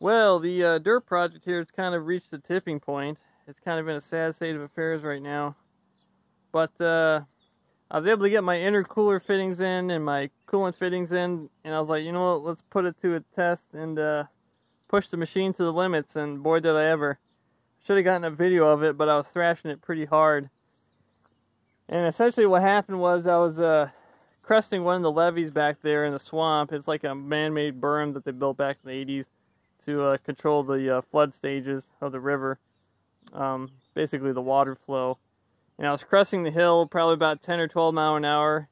Well, the uh, Derp project here has kind of reached the tipping point. It's kind of in a sad state of affairs right now. But uh, I was able to get my intercooler fittings in and my coolant fittings in, and I was like, you know what, let's put it to a test and uh, push the machine to the limits, and boy did I ever. Should have gotten a video of it, but I was thrashing it pretty hard. And essentially what happened was I was uh, cresting one of the levees back there in the swamp. It's like a man-made berm that they built back in the 80s to uh, control the uh, flood stages of the river, um, basically the water flow. And I was cresting the hill probably about 10 or 12 mile an hour,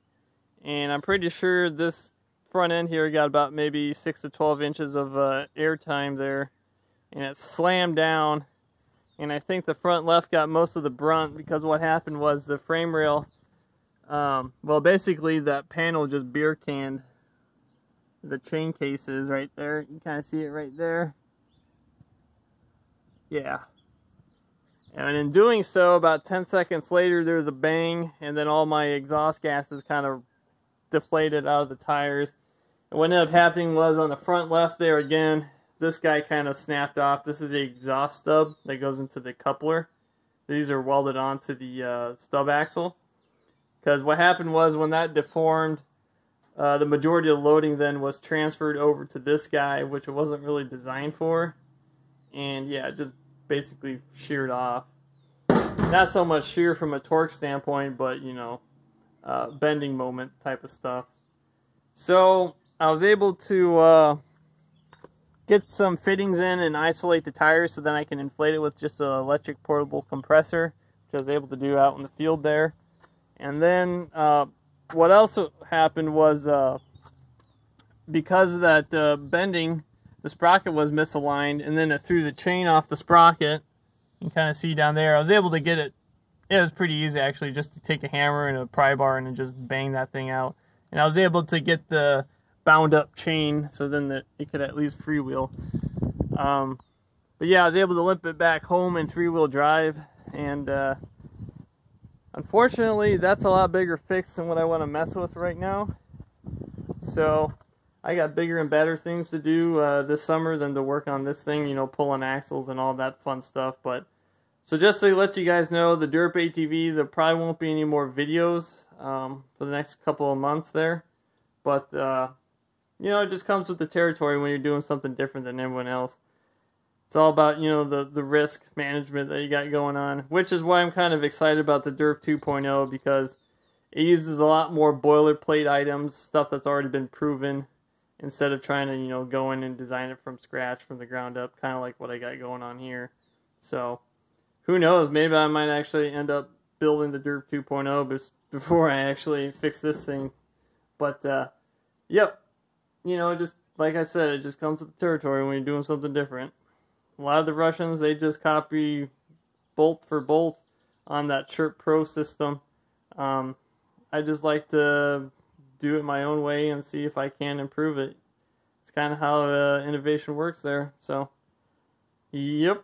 and I'm pretty sure this front end here got about maybe 6 to 12 inches of uh, air time there, and it slammed down. And I think the front left got most of the brunt because what happened was the frame rail, um, well, basically that panel just beer canned the chain cases right there. You kind of see it right there. Yeah. And in doing so, about 10 seconds later, there was a bang, and then all my exhaust gases kind of deflated out of the tires. And what ended up happening was on the front left there again, this guy kind of snapped off. This is the exhaust stub that goes into the coupler. These are welded onto the uh, stub axle. Because what happened was when that deformed, uh, the majority of loading then was transferred over to this guy, which it wasn't really designed for. And yeah, it just basically sheared off. Not so much shear from a torque standpoint, but you know, uh, bending moment type of stuff. So I was able to uh, get some fittings in and isolate the tires so then I can inflate it with just an electric portable compressor, which I was able to do out in the field there. And then uh, what else happened was uh, because of that uh, bending, the sprocket was misaligned, and then it threw the chain off the sprocket. You can kind of see down there. I was able to get it. It was pretty easy actually, just to take a hammer and a pry bar and just bang that thing out. And I was able to get the bound up chain so then that it could at least freewheel. Um, but yeah, I was able to limp it back home in three wheel drive, and uh, Unfortunately, that's a lot bigger fix than what I want to mess with right now. So, I got bigger and better things to do uh, this summer than to work on this thing, you know, pulling axles and all that fun stuff. But, so just to let you guys know, the Derp ATV, there probably won't be any more videos um, for the next couple of months there. But, uh, you know, it just comes with the territory when you're doing something different than everyone else it's all about you know the the risk management that you got going on, which is why I'm kind of excited about the Derp 2.0 because it uses a lot more boilerplate items, stuff that's already been proven, instead of trying to you know go in and design it from scratch from the ground up, kind of like what I got going on here. So who knows? Maybe I might actually end up building the Derp 2.0 before I actually fix this thing. But uh, yep, you know, just like I said, it just comes with the territory when you're doing something different a lot of the Russians they just copy bolt for bolt on that Sherp Pro system. Um, I just like to do it my own way and see if I can improve it. It's kind of how uh, innovation works there. So, yep.